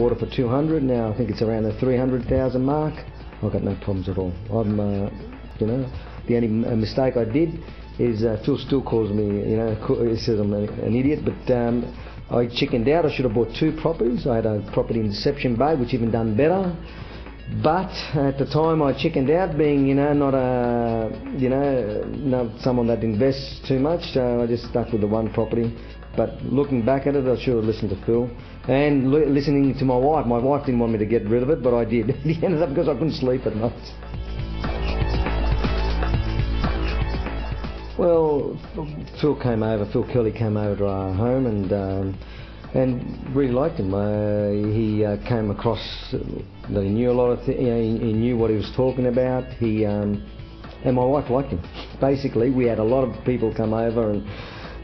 bought it for 200. Now I think it's around the 300,000 mark. I've got no problems at all. I'm, uh, you know, the only uh, mistake I did is uh, Phil still calls me, you know, he says I'm an idiot, but um, I chickened out. I should have bought two properties. I had a property in Deception Bay, which even done better. But at the time, I chickened out, being you know not a you know not someone that invests too much. So I just stuck with the one property. But looking back at it, I should have listened to Phil and listening to my wife. My wife didn't want me to get rid of it, but I did. it ended up because I couldn't sleep at night. Well, Phil came over. Phil Kelly came over to our home and. Um, and really liked him. Uh, he uh, came across that he knew a lot of things. You know, he, he, knew what he was talking about. He um, and my wife liked him. Basically, we had a lot of people come over, and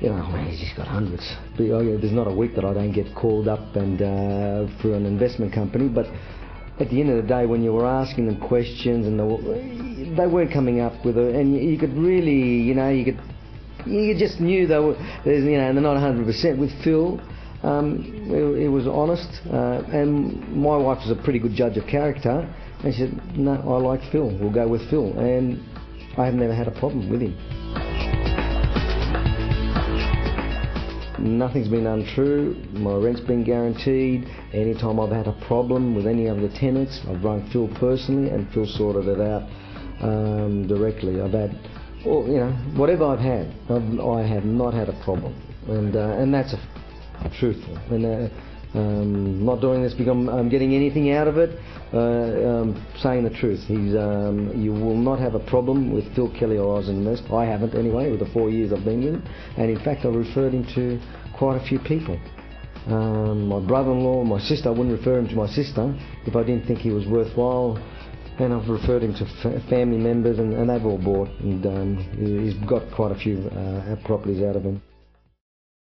you know, man, he's just got hundreds. There's not a week that I don't get called up and uh, through an investment company, but. At the end of the day, when you were asking them questions and they, they weren't coming up with it, and you, you could really, you know, you could you just knew they were, you know, they're not 100%. With Phil, um, it, it, was honest, uh, and my wife is a pretty good judge of character. And she said, "No, I like Phil. We'll go with Phil." And I have never had a problem with him. Nothing's been untrue. My rent's been guaranteed. Anytime I've had a problem with any of the tenants, I've rung Phil personally, and Phil sorted it out um, directly. I've had, well, you know, whatever I've had, I've, I have not had a problem, and uh, and that's a truthful. And uh, um, not doing this because I'm getting anything out of it. Uh, um, saying the truth. He's, um, you will not have a problem with Phil Kelly or Oz and I haven't anyway, with the four years I've been with him. And in fact, I referred him to quite a few people. Um, my brother-in-law, my sister, I wouldn't refer him to my sister if I didn't think he was worthwhile. And I've referred him to family members, and, and they've all bought, and um, he's got quite a few uh, properties out of him.